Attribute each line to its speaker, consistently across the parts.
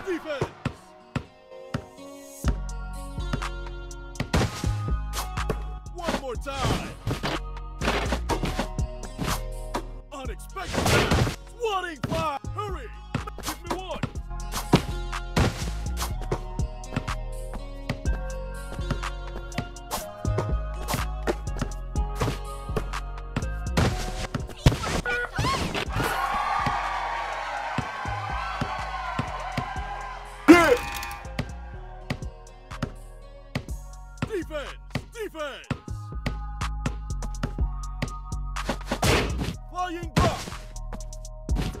Speaker 1: to
Speaker 2: defense. One more time. Unexpected.
Speaker 3: 25.
Speaker 2: Defense! Defense! Flying block!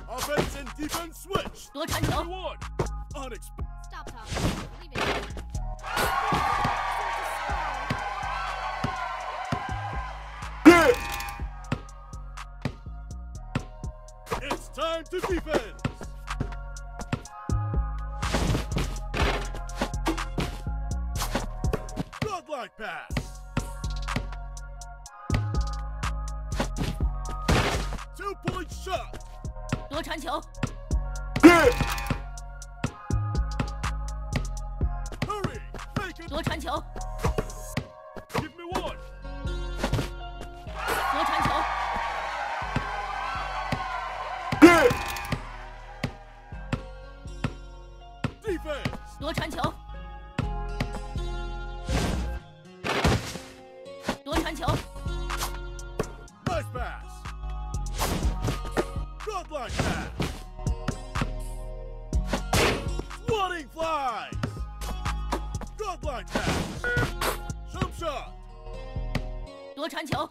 Speaker 2: Offense and defense switch!
Speaker 4: Look, I know!
Speaker 2: Reward! Unexpected!
Speaker 1: Stop talking. Leave it. Yeah.
Speaker 2: It's time to defend! Pass! Two point shot!
Speaker 4: 夺传球
Speaker 2: ，Hurry! Make it!
Speaker 4: 夺传球
Speaker 2: ，Give me one!
Speaker 4: 夺传球
Speaker 2: ，Defense!
Speaker 4: 夺传球，传球。多传球。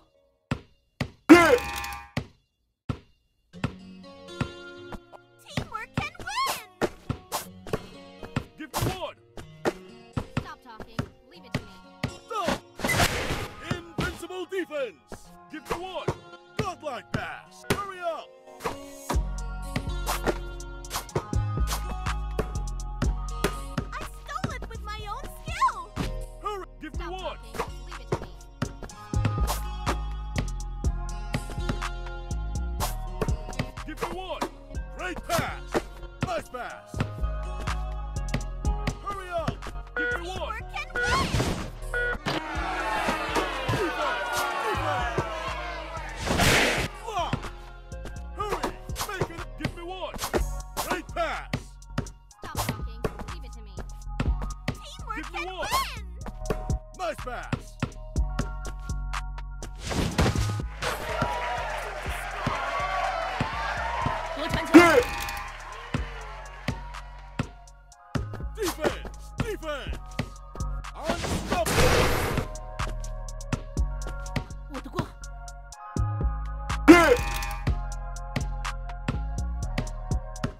Speaker 2: Defense! Give me one! Godlike pass! Hurry up!
Speaker 3: I stole it with my own skill!
Speaker 2: Hurry! Give me
Speaker 1: Stop
Speaker 2: one!
Speaker 1: talking. Leave it to me.
Speaker 2: Give me one! Great pass! Nice pass! Hurry up! Give me one!
Speaker 3: Teamwork
Speaker 2: Give me
Speaker 3: can
Speaker 2: one.
Speaker 3: win!
Speaker 2: Nice pass!
Speaker 4: 夺传球，
Speaker 2: Defense! Defense! Unstoppable!
Speaker 4: 我的锅，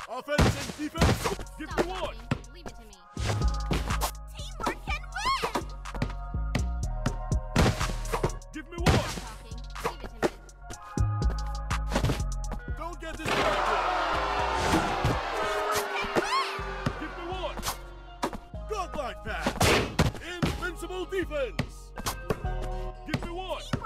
Speaker 2: Offense and defense! Give
Speaker 1: Stop
Speaker 2: me one!
Speaker 3: defense!
Speaker 2: Give me one!